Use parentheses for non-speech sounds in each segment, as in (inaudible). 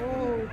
Oh,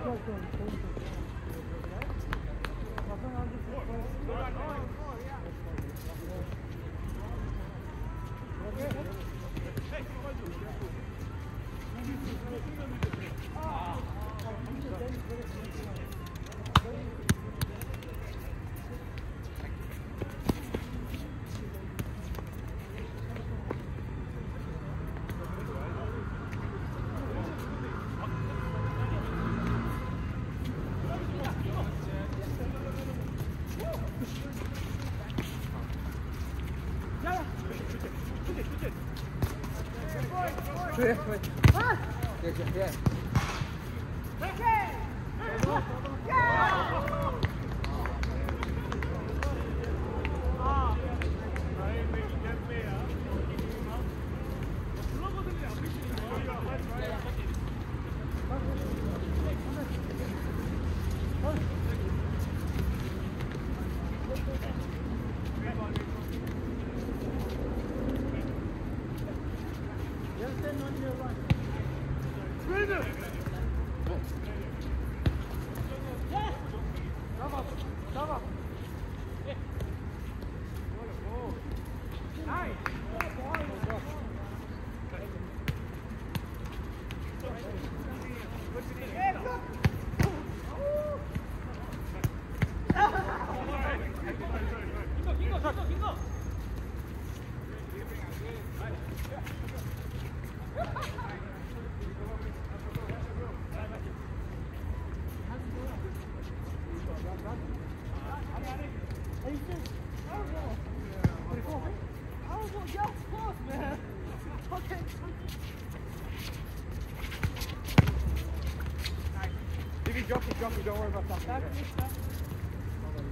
don't worry about that.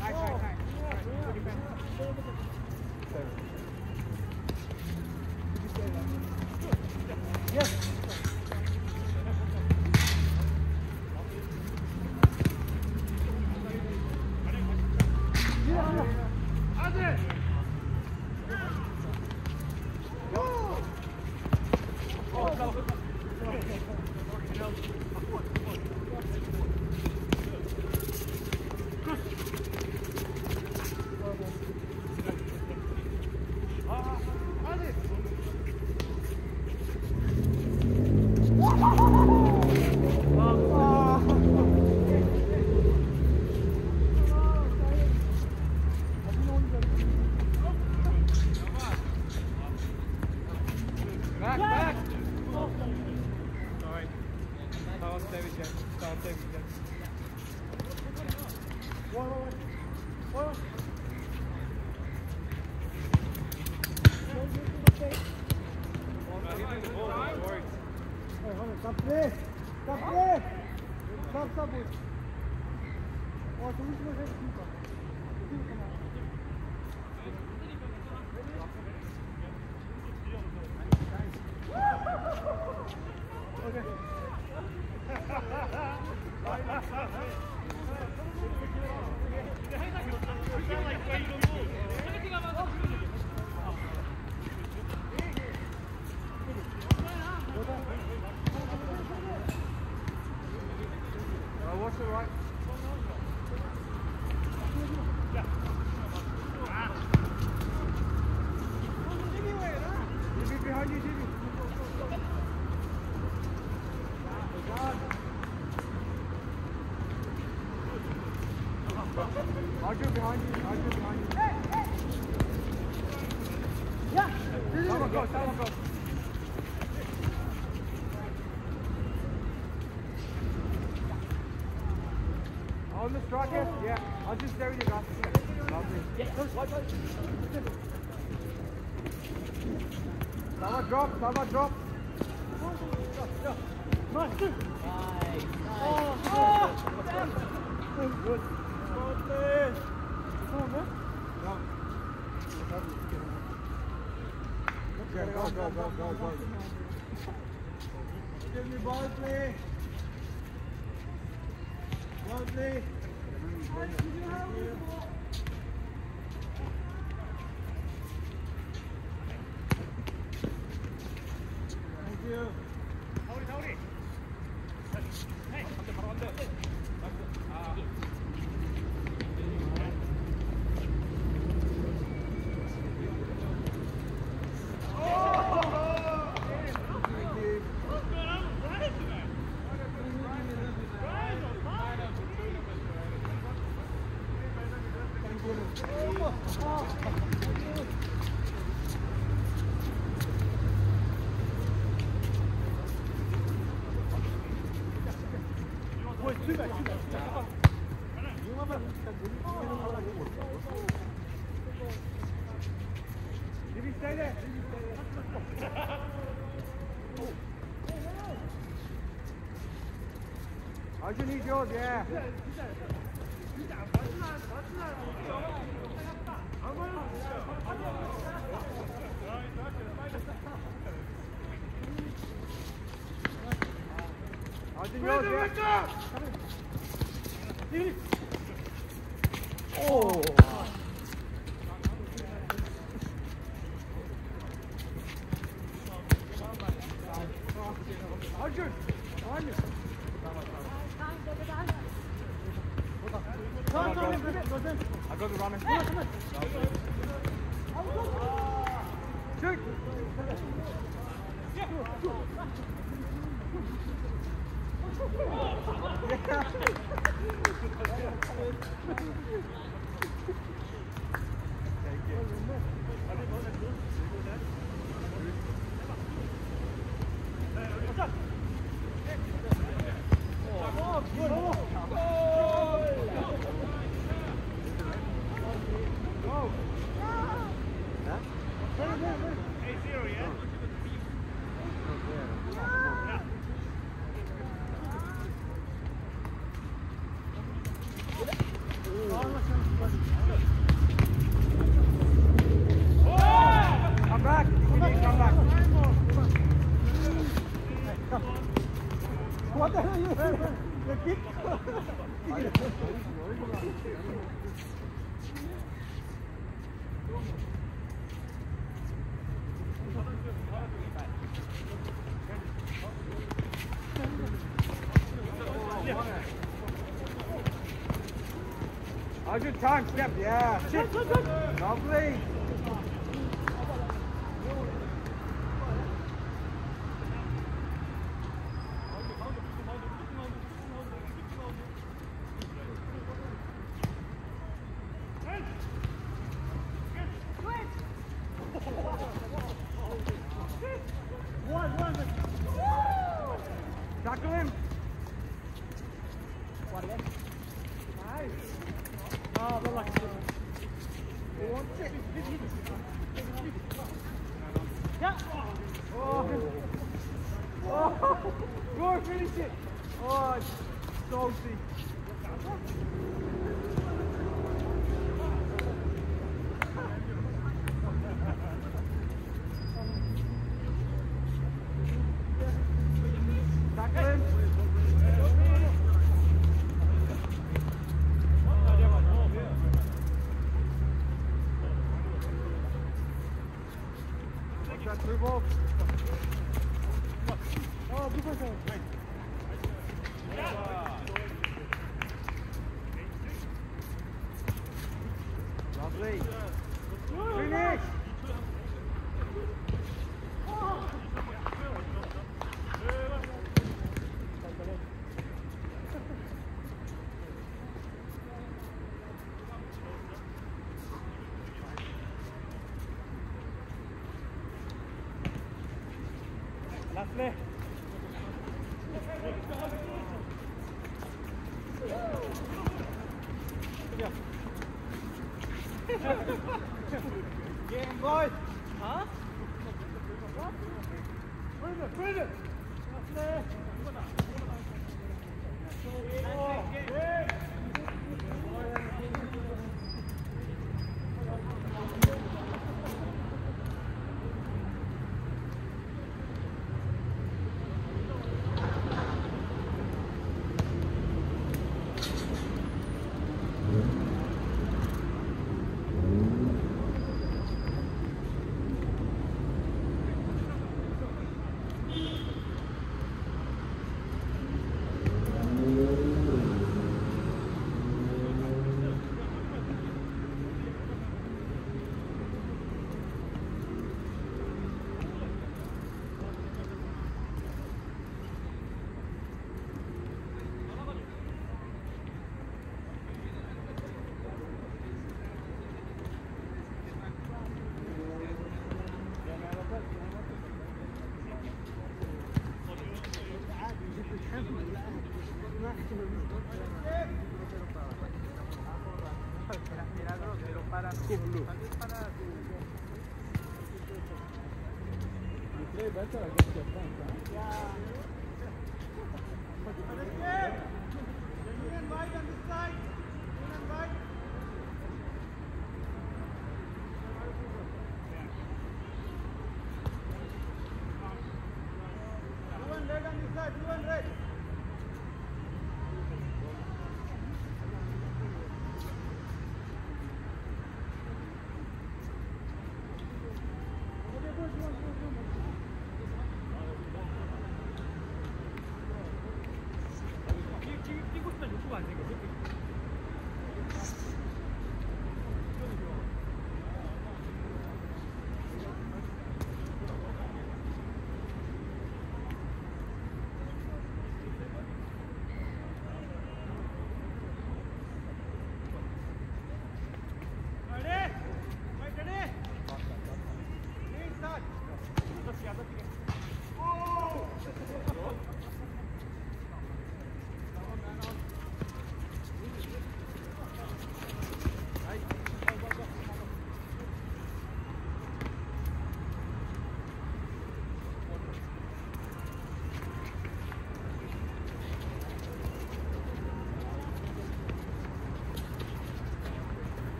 Nice, nice, nice. Yes. Start there with Jen. Start there with Jen. One, one, one. One. Hey, hold on. Stop play. Stop play. Stop, stop, boys. Oh, so which one is the keeper? The keeper come out. Okay. Uh, what's the right? Jimmy, behind you, Jimmy. Arjun behind you, Arjun behind you. Yeah. Someone go, someone go. On the striker? Yeah. I'll just stay with you guys. Lovely. Someone drop, someone drop. Nice. Good. Oh, good. Good. Come on, man. Yeah, go, go, go, go, go. Give me ball play. Ball play. Diogo, é. On, come on, come on. I got the running. Shoot. Come back. You need to come back. What the hell are you doing? You kick? Arjun, time, step, yeah.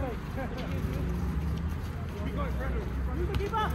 Keep going, Brendan. Keep up.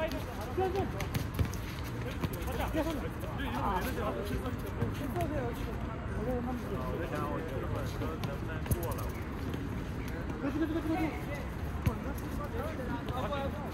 可以可以可以可以。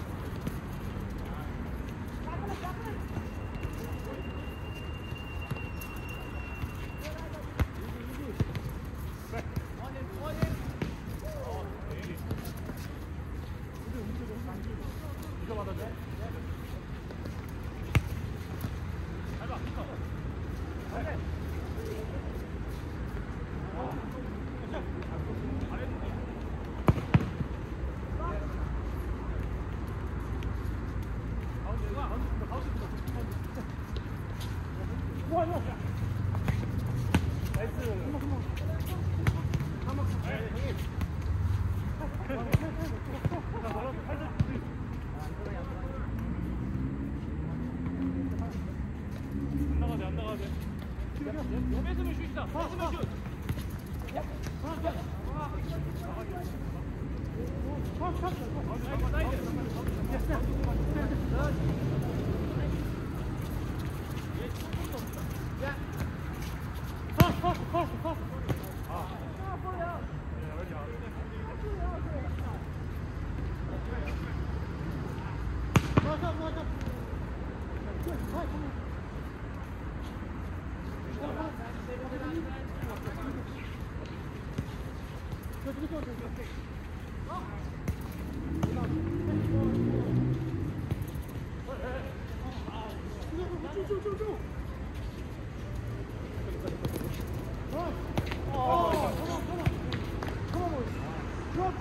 Drop,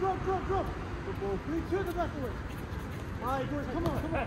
drop, drop, drop. Good ball. Return the back away. All right, boys, come on, come on.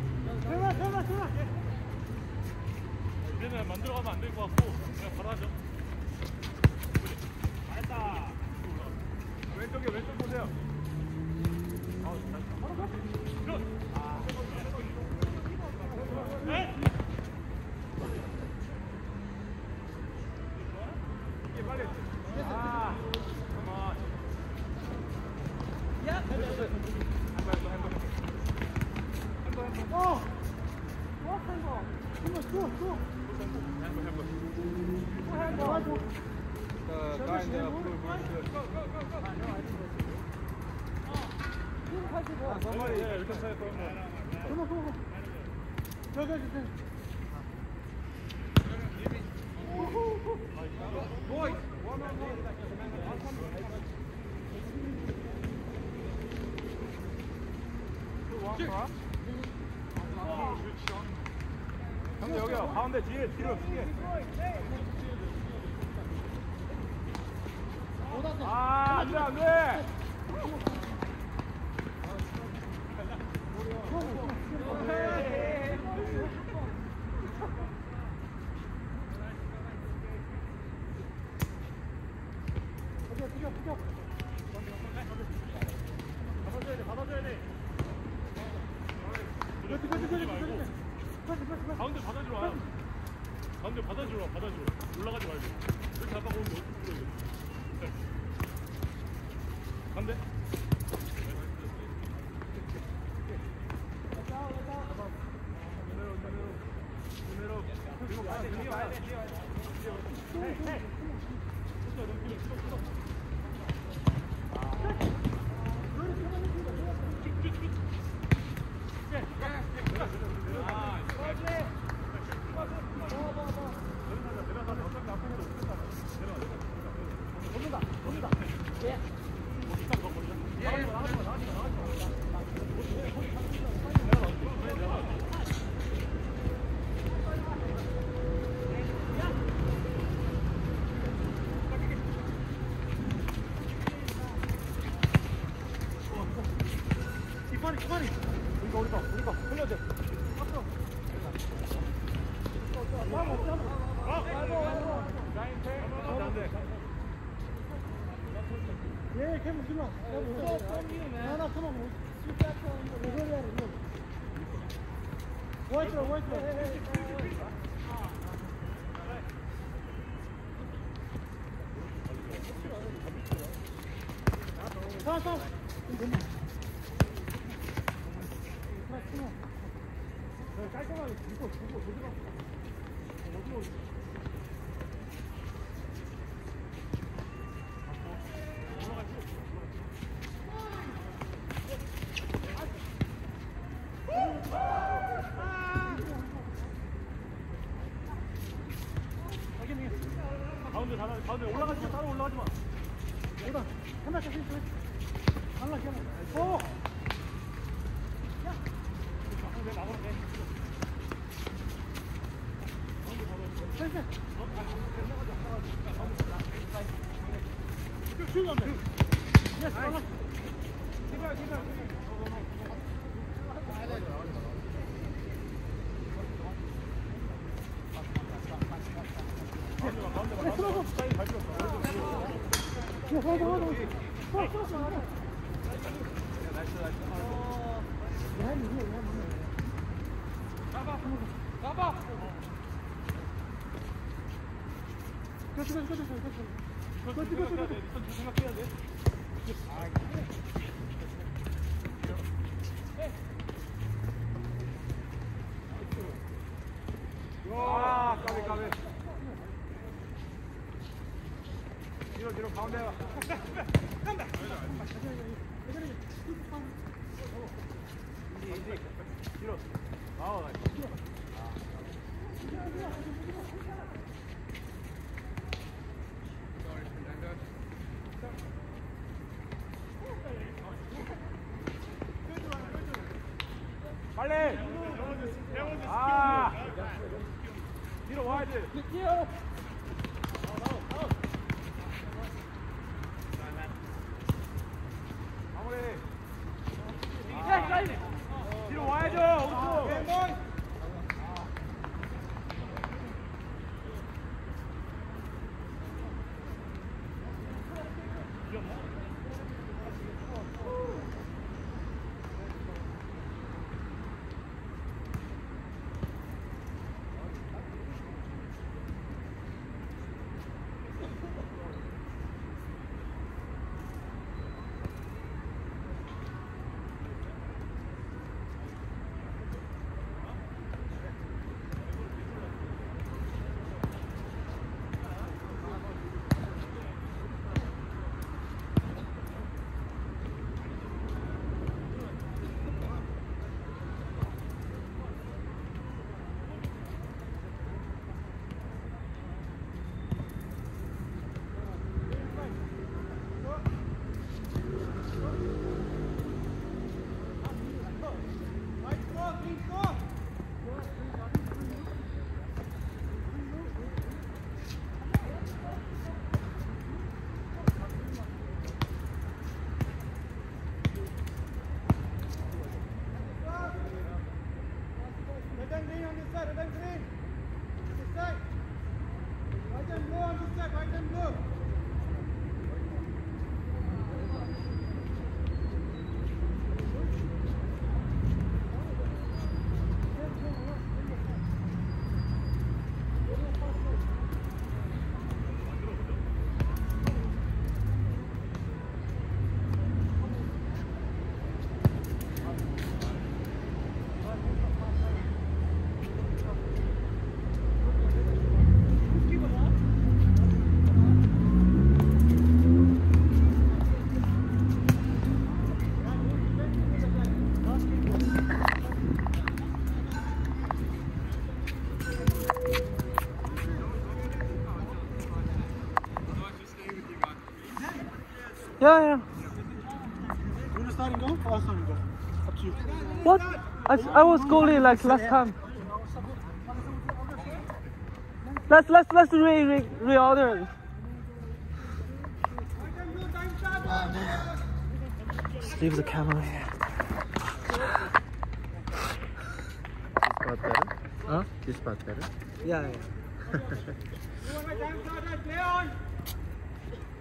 필요 없게. 아, 안 돼, 받아줘, 받아줘. 올라가지 말고. 깔끔하게 주고 주고 어디가 어디로 가운데 다 가운데 올라가지 마 따로 올라가지 마 오다 하나 더 있어 하나 하나 오 왜 나가면 돼 생각해야 돼 와, 까비, 까비. 뒤로, 뒤로, 가운데 와. 이지, 이지. 뒤로. 아우, 나이스. 빨리! 아! 뒤로 와야 돼. 마무 Side, and then green. To the side. Yeah. You want to start and go? Or start and go? Up to you. What? I, I was goalie like last time. Let's let's let's re re reorder. Just leave the camera here. This part better? Huh? This part better? Yeah, yeah. (laughs)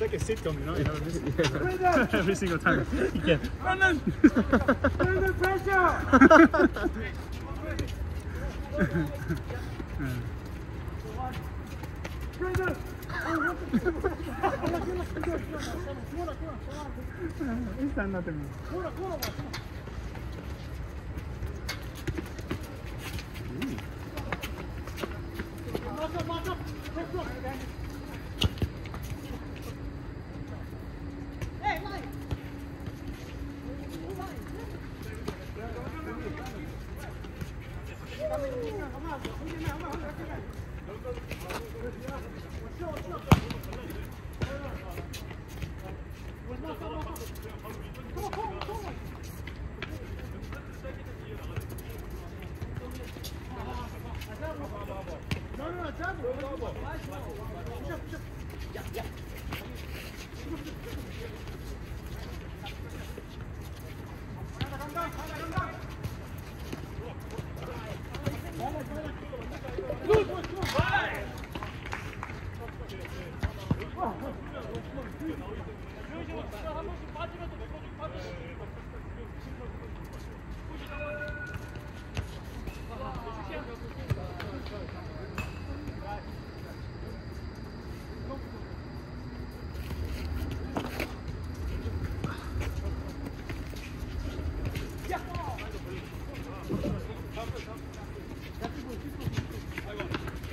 It's like a sitcom, you know? You have (laughs) yeah. (laughs) every, single time. You can. Brendan! the pressure! Brendan! Is that nothing?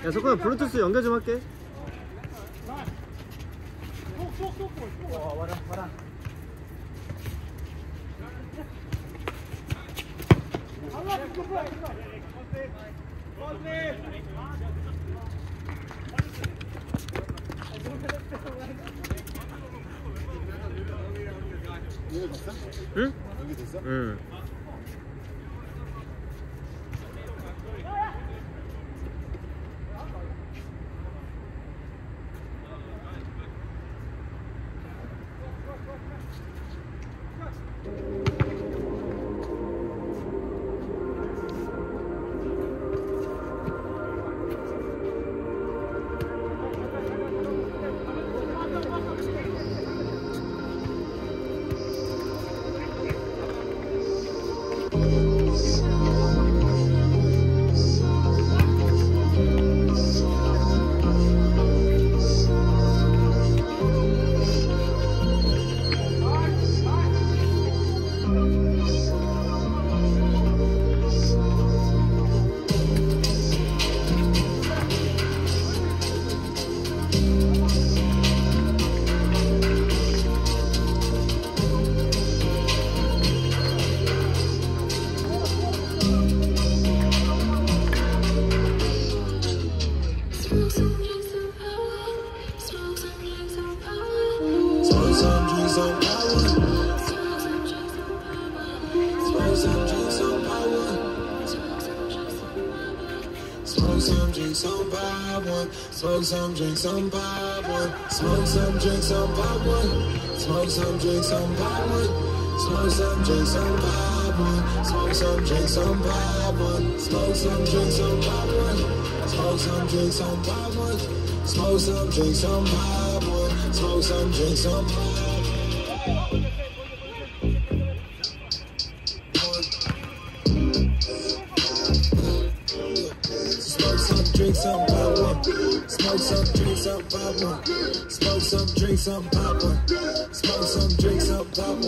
야 석훈아 블루투스 연결 좀 할게. Some drinks on power. Smoke some drinks on power. Smoke some drinks on power. Smoke some drinks on power. Smoke some drinks on power. Smoke some drinks on power. Smoke some drinks on power. Smoke some drinks on power. Smoke some drinks on power. some poppin', Smoke some drinks, some popper.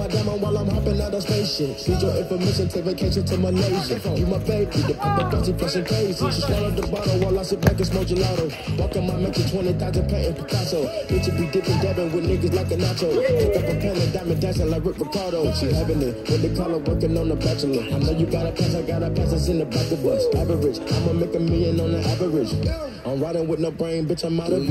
My diamond while I'm hopping out of spaceship. Need your information, take vacation to Malaysia. You my baby, the paparazzi flashing crazy. She swallowed the bottle while I sit back and smoke gelato. Walking my mansion, 20,000 painting Picasso. Bitch, you be dipping, dabbing with niggas like a nacho. Pick up a pen and diamond dancing like Rick Ricardo. She having it, with the collar working on the bachelor. I know you got a pass, I got a pass, it's in the back of us. Average, I'ma make a million on the average. I'm riding with no brain, bitch, I'm out of it.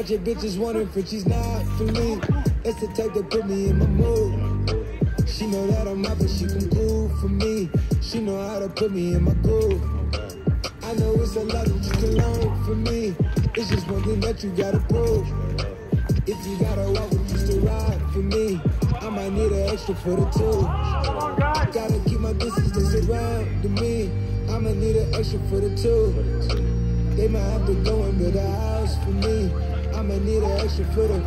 Ratchet bitches wanting for she's not for me. It's the type that put me in my mood. She know that I'm out, but she come cool for me. She know how to put me in my groove. I know it's a lot that you can learn from me. It's just one thing that you gotta prove. If you gotta walk with just a ride for me, I might need an extra for the two. Gotta keep my distance, they surround me. I'ma need an extra for the two. They might have to go and build a house for me. I'ma need an extra for the.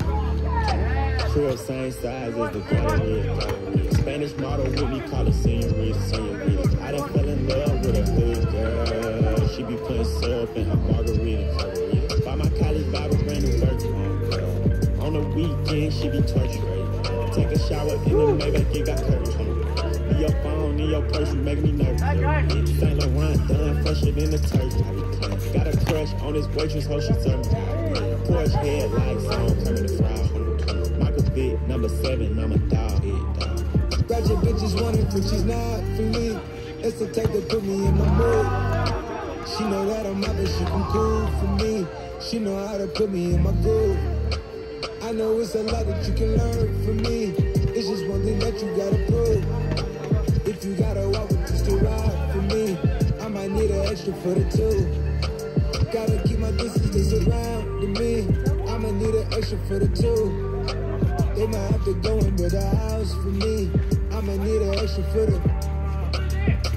Crib same size as the gallery. Spanish model with me, call it senorita, senorita. I done fell in love with a hood girl. She be putting syrup in her margarita. Buy my college Bible, brand new Birkin. On the weekend, she be tortured. Take a shower in the Maybach, you got curtains. Your phone, in your purse, you make me nervous. Saint Laurent, done fresher than the turkey. Got a crush on this waitress, hoe she me. Porsche headlights on, coming to fry. Michael Vick, number seven, I'm a dog. Head. Ratchet bitches wanting for she's not for me. It's the type that put me in my mood. She know that I'm out, but she come cool for me. She know how to put me in my groove. I know it's a lot that you can learn from me. It's just one thing that you gotta prove. If you gotta walk with just a ride for me, I might need an extra for the two. Gotta keep my distance, me. I'ma need an extra for the two. They might have to go and build a house for me. I'ma need an extra for the.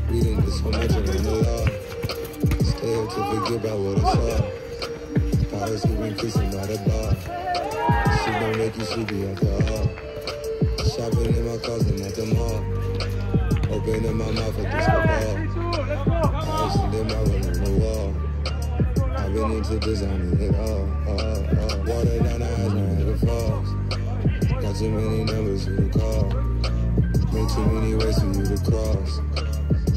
We didn't did so much on the law. Stay up to forget about what I saw. Powers been kissing by the bar. She don't make you sleepy after all. Shopping in my closet at the mall. Opening my mouth at the ball. I extended my room. I've been into designing it all, all, all. Water down the eyes, Niagara Falls. Got too many numbers for to call. Made too many ways for you to cross.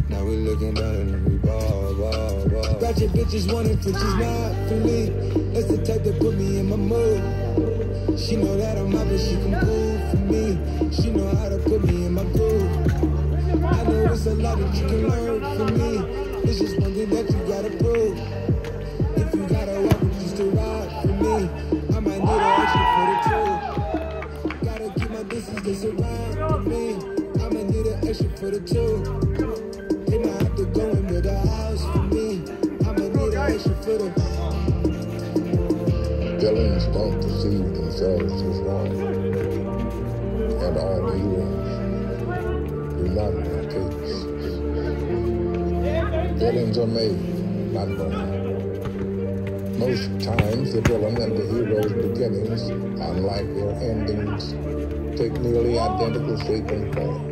Now we looking down at every ball, ball, ball. Ratchet bitches wanting she's not for me. That's the type that put me in my mood. She know that I'm out, but she can cool for me. She know how to put me in my groove. I know it's a lot that you can learn from me. It's just one thing that you for the two. They might have to go and build a house for me. I'ma need an extra for the. Villains don't perceive themselves as wrong, and all evil is not in their case. Villains are made, not born. Most times, the villain and the hero's beginnings, unlike their endings, take nearly identical shape and form.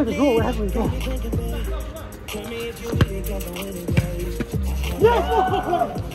Who's at the door? What happened to